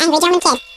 Angry German Kid.